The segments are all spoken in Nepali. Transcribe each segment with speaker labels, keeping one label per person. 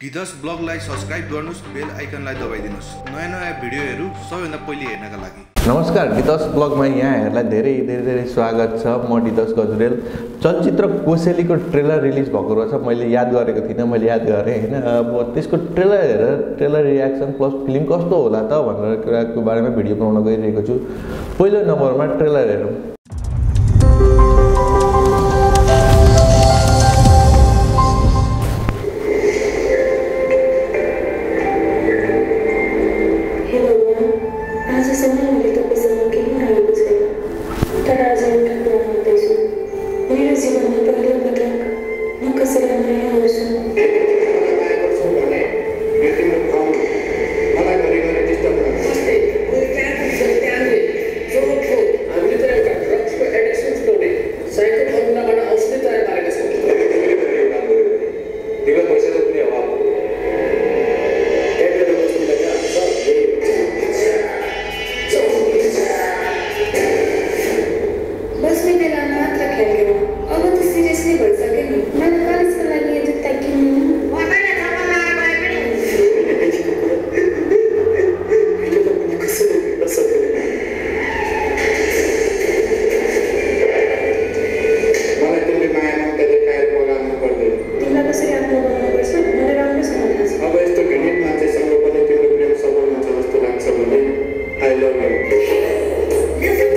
Speaker 1: धिदस ब्लगलाई सब्सक्राइब गर्नुहोस् बेल आइकनलाई दबाइदिनुहोस्। नयाँ नयाँ भिडियोहरू सबैभन्दा पहिले हेर्नका लागि।
Speaker 2: नमस्कार डिदस ब्लगमा यहाँहरूलाई धेरै धेरै धेरै स्वागत छ। म डिदस गजरेल। चलचित्र कोसेलीको ट्रेलर रिलिज भएको रहेछ। मैले याद गरेको थिइनँ मैले याद गरेँ होइन? अब त्यसको ट्रेलर हेरेर ट्रेलर रियाक्सन प्लस फिल्म कस्तो होला त भनेर कुराको बारेमा भिडियो बनाउन गइरहेको छु। पहिलो नम्बरमा ट्रेलर हेरौँ।
Speaker 3: यु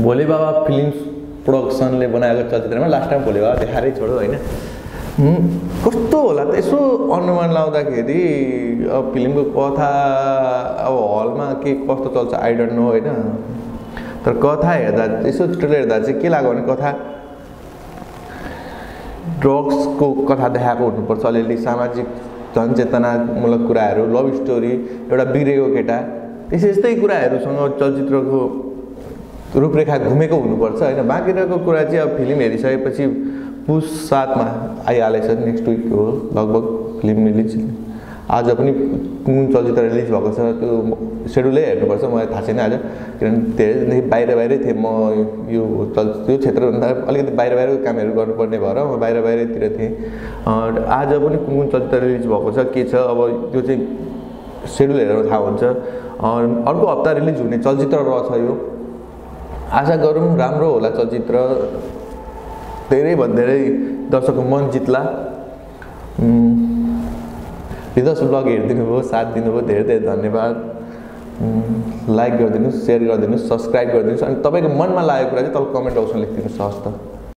Speaker 2: भोले बाबा फिल्म प्रोडक्सनले बनाएको चलचित्रमा लास्ट टाइम भोले बाबा देखाएरै छोड्यो होइन? कस्तो होला त? यसो अनुमान लाउँदाखेरि अब फिल्मको कथा अब हलमा के कस्तो चल्छ आई डोन्ट नो होइन? तर कथा हेर्दा यसो ट्रेलर हेर्दा चाहिँ के लाग्यो भने कथा? ड्रग्सको कथा देखाएको हुनुपर्छ अलिअलि सामाजिक जनचेतनामूलक कुराहरू लभ स्टोरी एउटा बिग्रेको केटा। त्यस्तै यस्तै कुराहरूसँग चलचित्रको रूपरेखा घुमेको हुनुपर्छ होइन? बाँकी रहेको कुरा चाहिँ अब फिल्म हेरिसकेपछि पुस सातमा आइहालेछ नेक्स्ट विक हो लगभग फिल्म रिलिज आज पनि कुन चलचित्र रिलिज भएको छ त्यो सेड्युलै हेर्नुपर्छ मलाई थाहा छैन आज। किनभने धेरैदेखि बाहिर बाहिरै थिएँ म यो चल यो क्षेत्रभन्दा अलिकति बाहिर बाहिरको कामहरू गर्नुपर्ने भएर म बाहिर बाहिरतिर थिएँ। आज पनि कुन कुन चलचित्र रिलिज भएको छ के छ अब त्यो चाहिँ सेड्युल हेरेर थाहा हुन्छ। अर्को हप्ता रिलिज हुने चलचित्र रहेछ यो। आशा गरौँ राम्रो होला चलचित्र। धेरैभन्दा धेरै दर्शकको मन जित्ला। हृदय ब्लग हेरिदिनु भयो साथ दिनुभयो धेरै धेरै धन्यवाद। लाइक गरिदिनुहोस् सेयर गरिदिनुहोस् सब्सक्राइब गरिदिनुहोस्। अनि तपाईँको मनमा लागेको कुरा चाहिँ तल कमेन्ट बक्समा लेखिदिनुहोस् हवस् त।